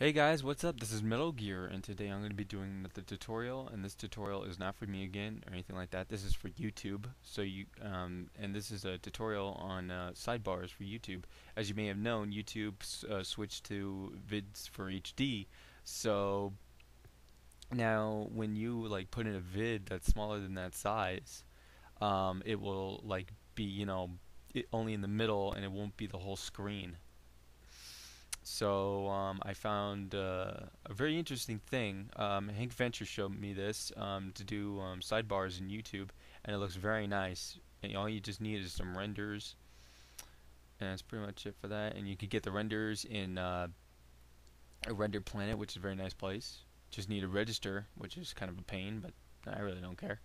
Hey guys, what's up? This is Metal Gear, and today I'm going to be doing the tutorial. And this tutorial is not for me again or anything like that. This is for YouTube. So you, um, and this is a tutorial on uh, sidebars for YouTube. As you may have known, YouTube uh, switched to vids for HD. So now, when you like put in a vid that's smaller than that size, um, it will like be you know only in the middle, and it won't be the whole screen. So um, I found uh, a very interesting thing. Um, Hank Venture showed me this um, to do um, sidebars in YouTube, and it looks very nice. And all you just need is some renders, and that's pretty much it for that. And you can get the renders in uh, a render planet, which is a very nice place. Just need a register, which is kind of a pain, but I really don't care.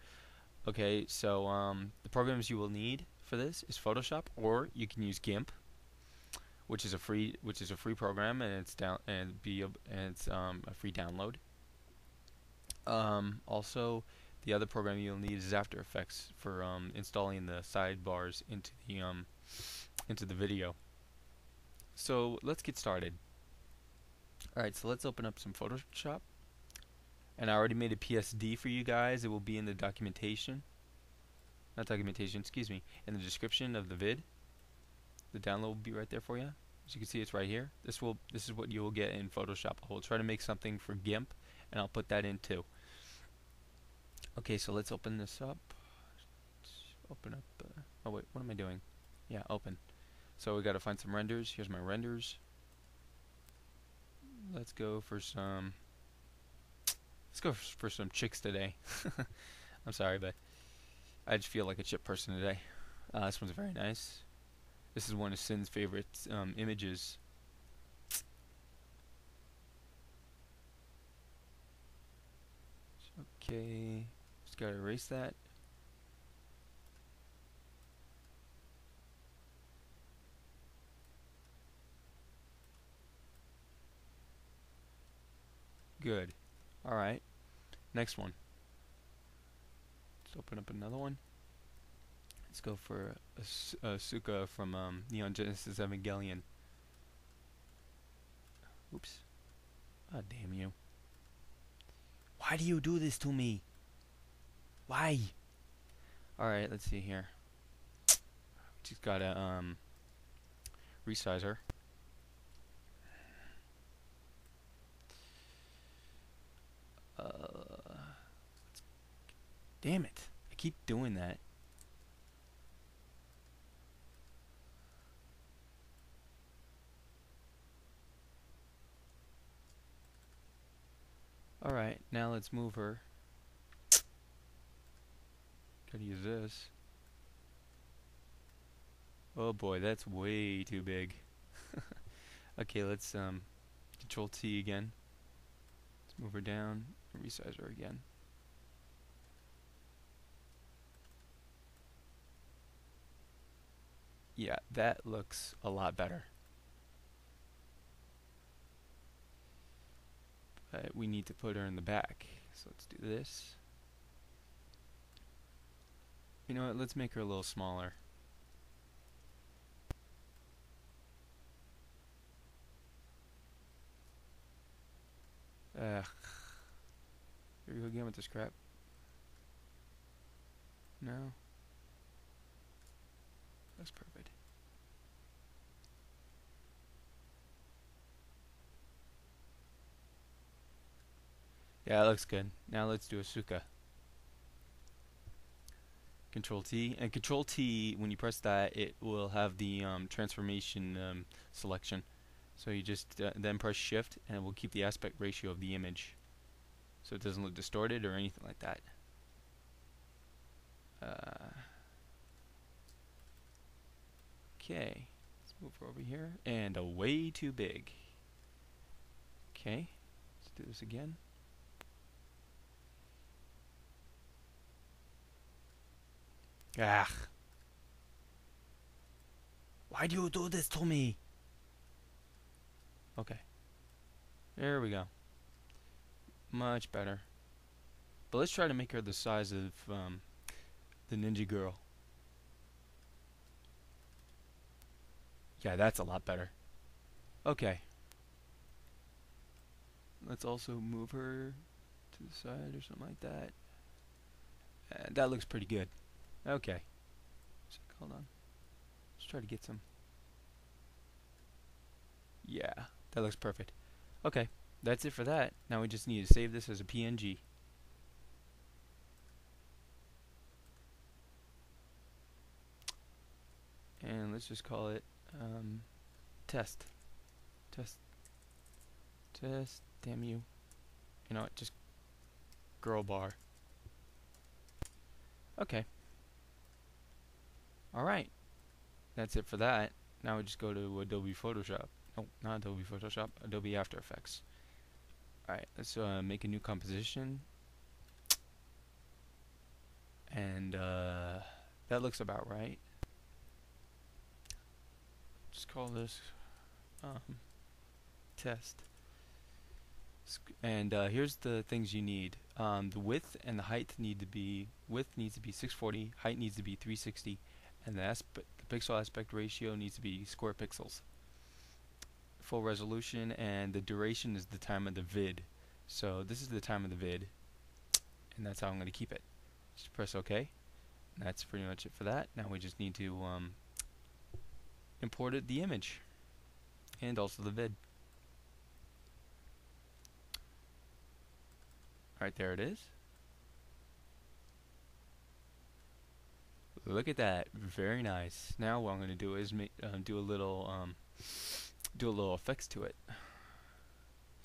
Okay, so um, the programs you will need for this is Photoshop, or you can use GIMP which is a free which is a free program and it's down and be a, and it's um, a free download. Um, also, the other program you'll need is After Effects for um, installing the sidebars into the um, into the video. So let's get started. Alright, so let's open up some Photoshop. And I already made a PSD for you guys. It will be in the documentation. Not documentation, excuse me. In the description of the vid. The download will be right there for you. As you can see, it's right here. This will this is what you will get in Photoshop. I will try to make something for GIMP, and I'll put that in too. Okay, so let's open this up. Open up. Uh, oh wait, what am I doing? Yeah, open. So we got to find some renders. Here's my renders. Let's go for some. Let's go for some chicks today. I'm sorry, but I just feel like a chip person today. Uh, this one's very nice. This is one of Sin's favorite um, images. Okay, just gotta erase that. Good. Alright. Next one. Let's open up another one. Let's go for Asuka from um, Neon Genesis Evangelion. Oops. Ah, oh, damn you. Why do you do this to me? Why? Alright, let's see here. Just gotta, um, resize her. Uh, damn it. I keep doing that. Alright, now let's move her. Gotta use this. Oh boy, that's way too big. okay, let's um, Control T again. Let's move her down resize her again. Yeah, that looks a lot better. But we need to put her in the back. So let's do this. You know what, let's make her a little smaller. Ugh. Here we go again with this crap. No. That's perfect. Yeah, that looks good. Now let's do Asuka. Control T and Control T. When you press that, it will have the um, transformation um, selection. So you just uh, then press Shift, and it will keep the aspect ratio of the image, so it doesn't look distorted or anything like that. Uh, okay, let's move over here, and a way too big. Okay, let's do this again. Ugh. Why do you do this to me? Okay. There we go. Much better. But let's try to make her the size of um, the ninja girl. Yeah, that's a lot better. Okay. let's also move her to the side or something like that. Uh, that looks pretty good. Okay. Hold on. Let's try to get some. Yeah, that looks perfect. Okay, that's it for that. Now we just need to save this as a PNG. And let's just call it um, test. Test. Test. Damn you. You know what? Just girl bar. Okay. Alright. That's it for that. Now we just go to Adobe Photoshop. No, not Adobe Photoshop. Adobe After Effects. Alright, let's uh, make a new composition. And uh, that looks about right. Just call this um, test. And uh, here's the things you need. Um, the width and the height need to be width needs to be 640, height needs to be 360, and the, the pixel aspect ratio needs to be square pixels. Full resolution and the duration is the time of the vid. So this is the time of the vid, and that's how I'm going to keep it. Just press OK. And that's pretty much it for that. Now we just need to um, import the image and also the vid. Alright, there it is. Look at that, very nice. Now what I'm going to do is make, uh, do a little um, do a little effects to it.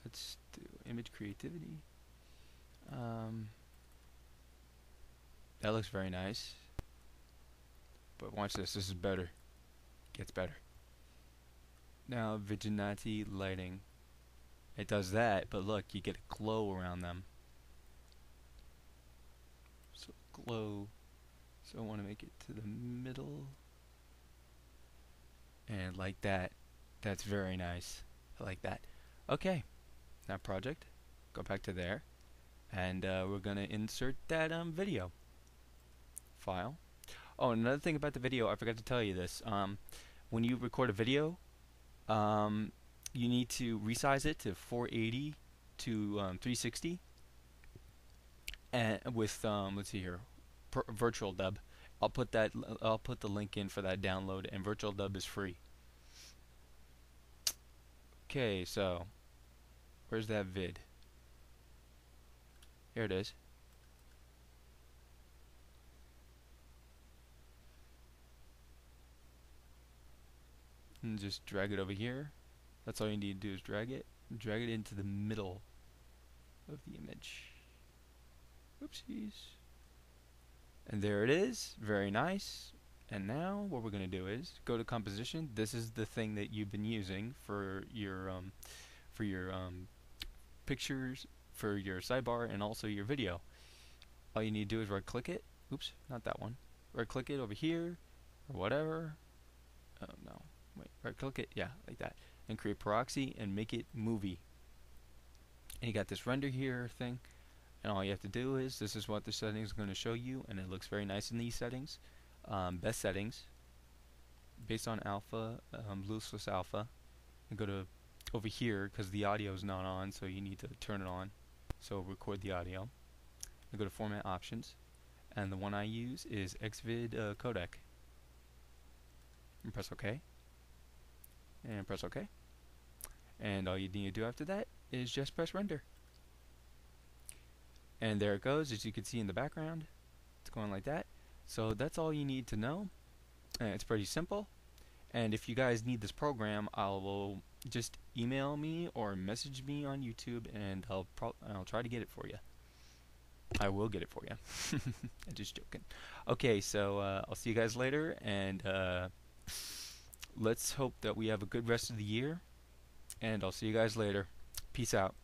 Let's do image creativity. Um, that looks very nice. But watch this, this is better. Gets better. Now vigilante lighting. It does that, but look, you get a glow around them. So glow. So I want to make it to the middle. And like that. That's very nice. I like that. Okay. Now project. Go back to there. And uh, we're going to insert that um, video. File. Oh, another thing about the video, I forgot to tell you this. Um, when you record a video, um, you need to resize it to 480 to um, 360 and with um, let's see here VirtualDub. I'll put that I'll put the link in for that download and VirtualDub is free. Okay so where's that vid? Here it is. And just drag it over here. That's all you need to do is drag it drag it into the middle of the image. Oopsies. And there it is. Very nice. And now what we're going to do is go to composition. This is the thing that you've been using for your um, for your um, pictures, for your sidebar, and also your video. All you need to do is right click it. Oops, not that one. Right click it over here or whatever. Oh no. Wait, right click it. Yeah, like that. And create proxy and make it movie. And you got this render here thing and all you have to do is this is what the settings is going to show you and it looks very nice in these settings. Um, best settings based on alpha um, lossless alpha and go to over here because the audio is not on so you need to turn it on. So record the audio. And go to format options and the one I use is Xvid uh, codec. And press OK and press OK and all you need to do after that is just press render and there it goes, as you can see in the background. It's going like that. So that's all you need to know. And it's pretty simple. And if you guys need this program, I'll just email me or message me on YouTube, and I'll I'll try to get it for you. I will get it for you. I'm just joking. Okay, so uh, I'll see you guys later, and uh, let's hope that we have a good rest of the year. And I'll see you guys later. Peace out.